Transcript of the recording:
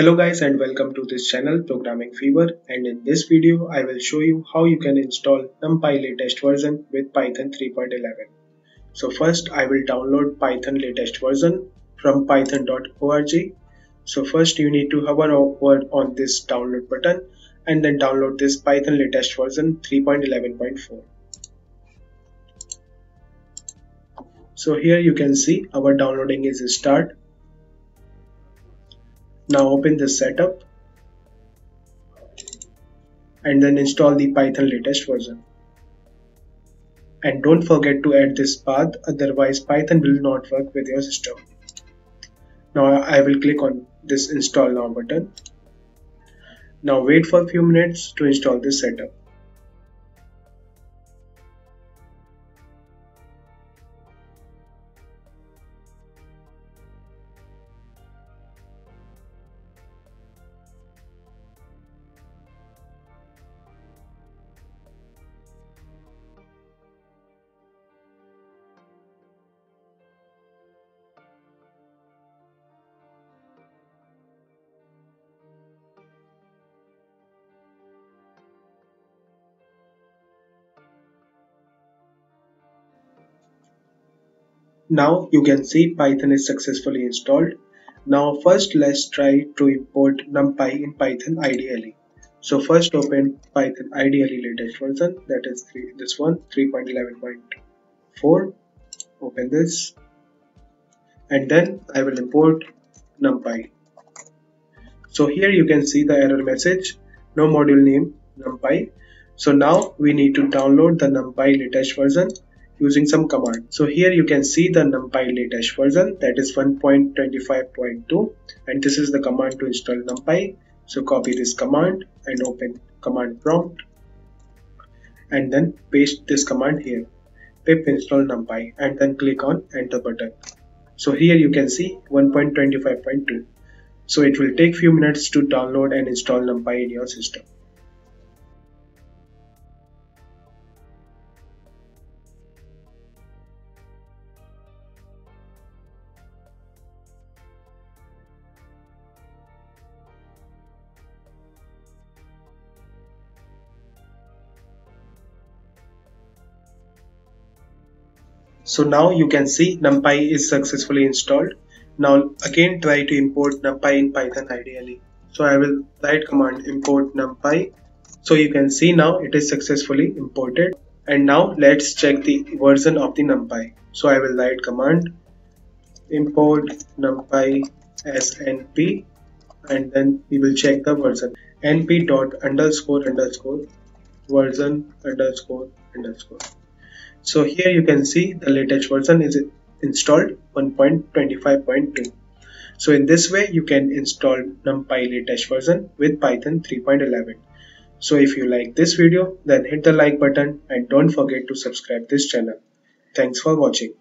Hello guys and welcome to this channel Programming Fever and in this video I will show you how you can install NumPy latest version with Python 3.11. So first I will download Python latest version from python.org. So first you need to hover over on this download button and then download this Python latest version 3.11.4. So here you can see our downloading is start now open the setup and then install the Python latest version. And don't forget to add this path otherwise Python will not work with your system. Now I will click on this install now button. Now wait for a few minutes to install this setup. Now you can see Python is successfully installed. Now first let's try to import NumPy in Python IDLE. So first open Python IDLE latest version that is three, this one 3.11.4 open this and then I will import NumPy. So here you can see the error message no module name NumPy. So now we need to download the NumPy latest version using some command. So here you can see the numpy latest version that is 1.25.2 and this is the command to install numpy. So copy this command and open command prompt and then paste this command here pip install numpy and then click on enter button. So here you can see 1.25.2. So it will take few minutes to download and install numpy in your system. So now you can see NumPy is successfully installed. Now again try to import NumPy in Python IDLE. So I will write command import NumPy. So you can see now it is successfully imported. And now let's check the version of the NumPy. So I will write command import NumPy as np and then we will check the version np dot underscore underscore version underscore underscore so here you can see the latest version is installed 1.25.2 so in this way you can install numpy latest version with python 3.11 so if you like this video then hit the like button and don't forget to subscribe this channel. Thanks for watching